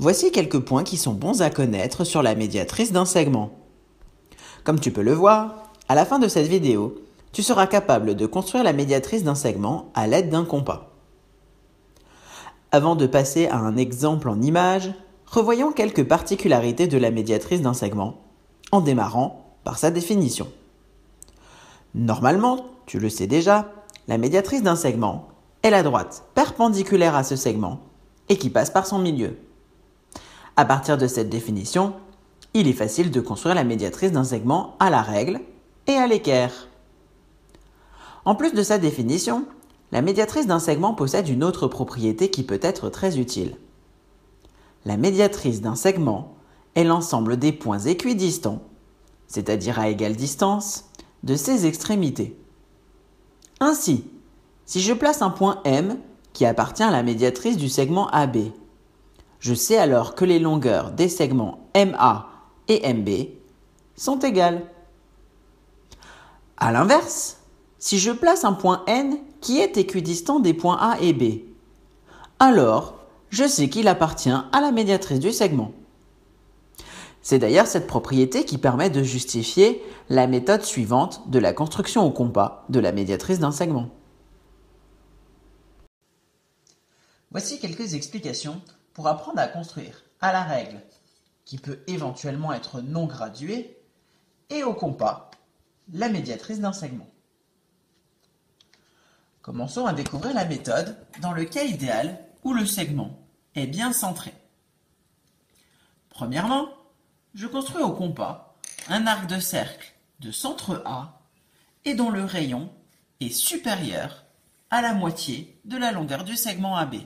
Voici quelques points qui sont bons à connaître sur la médiatrice d'un segment. Comme tu peux le voir, à la fin de cette vidéo, tu seras capable de construire la médiatrice d'un segment à l'aide d'un compas. Avant de passer à un exemple en image, revoyons quelques particularités de la médiatrice d'un segment, en démarrant par sa définition. Normalement, tu le sais déjà, la médiatrice d'un segment est la droite perpendiculaire à ce segment et qui passe par son milieu. À partir de cette définition, il est facile de construire la médiatrice d'un segment à la règle et à l'équerre. En plus de sa définition, la médiatrice d'un segment possède une autre propriété qui peut être très utile. La médiatrice d'un segment est l'ensemble des points équidistants, c'est-à-dire à égale distance, de ses extrémités. Ainsi, si je place un point M qui appartient à la médiatrice du segment AB, je sais alors que les longueurs des segments MA et MB sont égales. A l'inverse, si je place un point N qui est équidistant des points A et B, alors je sais qu'il appartient à la médiatrice du segment. C'est d'ailleurs cette propriété qui permet de justifier la méthode suivante de la construction au compas de la médiatrice d'un segment. Voici quelques explications pour apprendre à construire à la règle, qui peut éventuellement être non graduée, et au compas, la médiatrice d'un segment. Commençons à découvrir la méthode dans le cas idéal où le segment est bien centré. Premièrement, je construis au compas un arc de cercle de centre A et dont le rayon est supérieur à la moitié de la longueur du segment AB.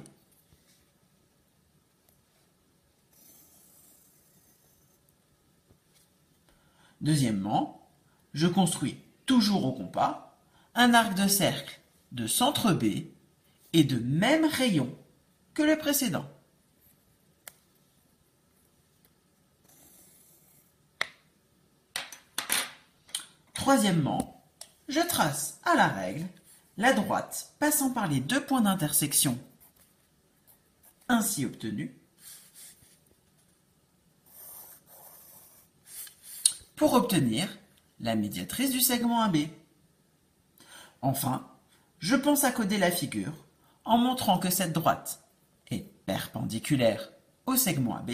Deuxièmement, je construis toujours au compas un arc de cercle de centre B et de même rayon que le précédent. Troisièmement, je trace à la règle la droite passant par les deux points d'intersection ainsi obtenus pour obtenir la médiatrice du segment AB. Enfin, je pense à coder la figure en montrant que cette droite est perpendiculaire au segment AB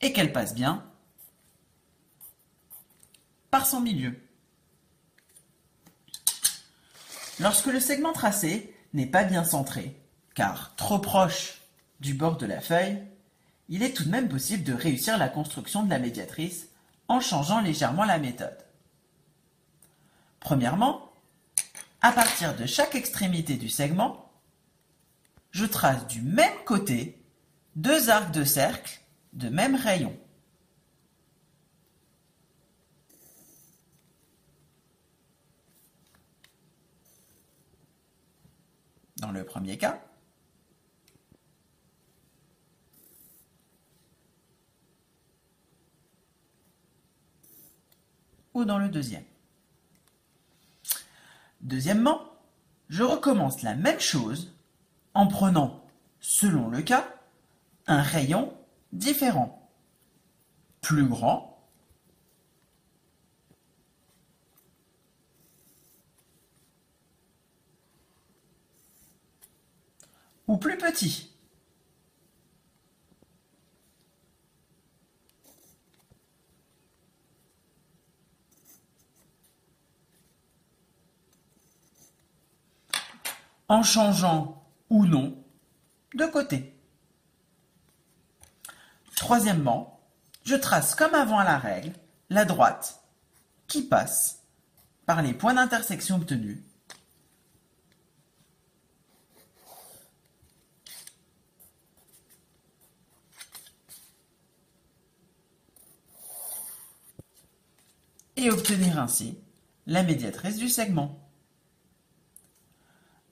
et qu'elle passe bien par son milieu. Lorsque le segment tracé n'est pas bien centré, car trop proche du bord de la feuille, il est tout de même possible de réussir la construction de la médiatrice en changeant légèrement la méthode. Premièrement, à partir de chaque extrémité du segment, je trace du même côté deux arcs de cercle de même rayon. dans le premier cas. Dans le deuxième. Deuxièmement, je recommence la même chose en prenant, selon le cas, un rayon différent, plus grand ou plus petit. En changeant ou non de côté. Troisièmement, je trace comme avant la règle la droite qui passe par les points d'intersection obtenus et obtenir ainsi la médiatrice du segment.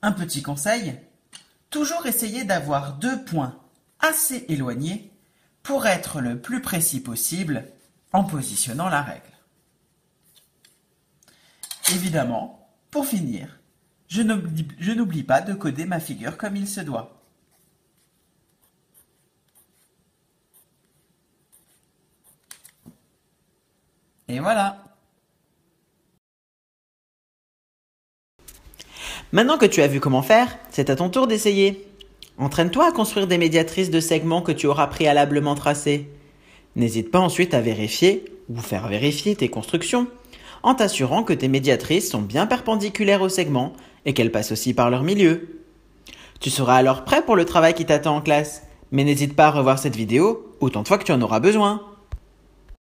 Un petit conseil, toujours essayer d'avoir deux points assez éloignés pour être le plus précis possible en positionnant la règle. Évidemment, pour finir, je n'oublie pas de coder ma figure comme il se doit. Et voilà Maintenant que tu as vu comment faire, c'est à ton tour d'essayer. Entraîne-toi à construire des médiatrices de segments que tu auras préalablement tracés. N'hésite pas ensuite à vérifier ou faire vérifier tes constructions en t'assurant que tes médiatrices sont bien perpendiculaires au segment et qu'elles passent aussi par leur milieu. Tu seras alors prêt pour le travail qui t'attend en classe, mais n'hésite pas à revoir cette vidéo autant de fois que tu en auras besoin.